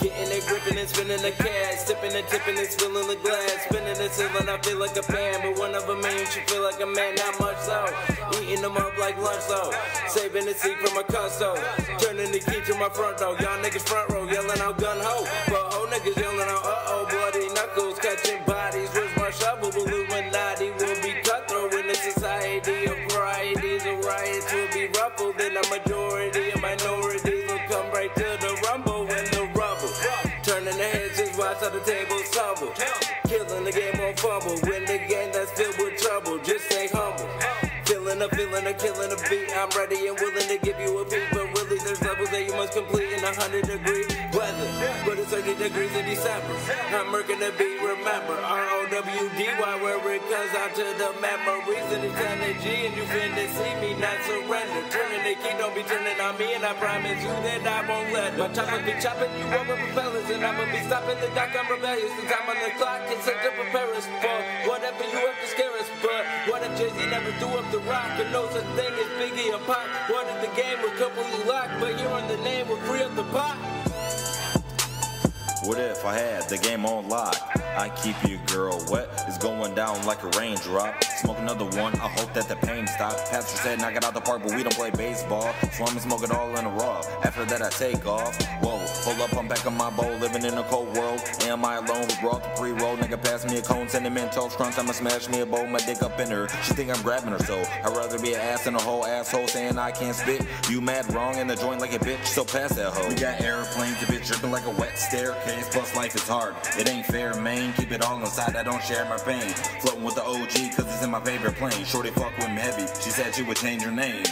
Getting it, ripping and spinning the cash. Sipping and tipping and spilling the glass. Spinning and ceiling, I feel like a fan. But one of a man, you feel like a man, not much though. Eating them up like lunch though. Saving the seat from my custo. Turning the key to my front door. Y'all niggas front row yelling out gun ho. But whole niggas yelling out uh oh. Bloody knuckles catching bodies. Where's my shovel? Illuminati will be cutthroat in a society of varieties. The riots will be ruffled. Then a majority just the table stumble. Killing the game on fumble. Win the game that's filled with trouble. Just stay humble. Feeling a feeling a killing a beat. I'm ready and willing in a hundred degree weather. But it's 30 degrees in December. I'm working the beat, remember. R-O-W-D-Y, where it comes out to the memories and the energy. And you finna see me not surrender. Turning the key, don't be turning on me. And I promise you that I won't let My chopper be chopping you up with propellers. And I'ma be stopping the dock, I'm rebellious. Since I'm on the clock, it's set to prepare us for whatever threw up the rock? And no such thing as Biggie Pac. What if the game was completely locked? But hearing the name will free up the pot? What if I had the game on lock? I keep you girl wet, it's going down like a raindrop. Smoke another one, I hope that the pain stops. Pastor said knock it out the park, but we don't play baseball. So I'ma smoke it all in a raw. After that I take off. Whoa, hold up, I'm back on my bowl, living in a cold world. Am I alone who brought the pre-roll? Nigga pass me a cone, cinnamon toast crunch, I'ma smash me a bowl, my dick up in her. She think I'm grabbing her, so I'd rather be an ass than a whole asshole saying I can't spit. You mad wrong in the joint like a bitch, so pass that hoe. We got airplanes, the bitch dripping like a wet staircase, plus life is hard. It ain't fair, man. Keep it all inside, I don't share my pain. Floating with the OG, cause it's in my favorite plane. Shorty fuck with me heavy, she said she would change her name.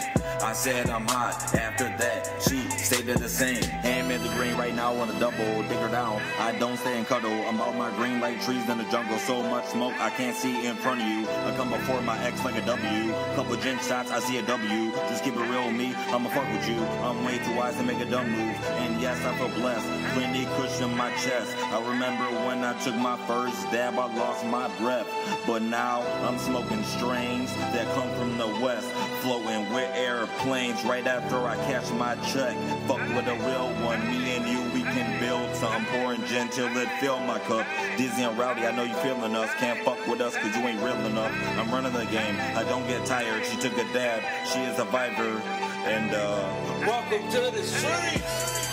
I said I'm hot, after that, she stayed the same. Hand in the green right now on a double, dig her down. I don't stay and cuddle, I'm out my green like trees in the jungle. So much smoke, I can't see in front of you. I come before my ex like a W. Couple gin shots, I see a W. Just keep it real me, I'ma fuck with you. I'm way too wise to make a dumb move. And yes, I feel blessed. Plenty cushion my chest. I remember when I took my first dab, I lost my breath. But now I'm smoking strains that come from the west. Floating with airplanes right after I cash my check. Fuck with a real one, me Till it fill my cup. Dizzy and rowdy, I know you feeling us. Can't fuck with us cause you ain't real enough. I'm running the game, I don't get tired. She took a dab, she is a viper. And uh, Welcome to the streets.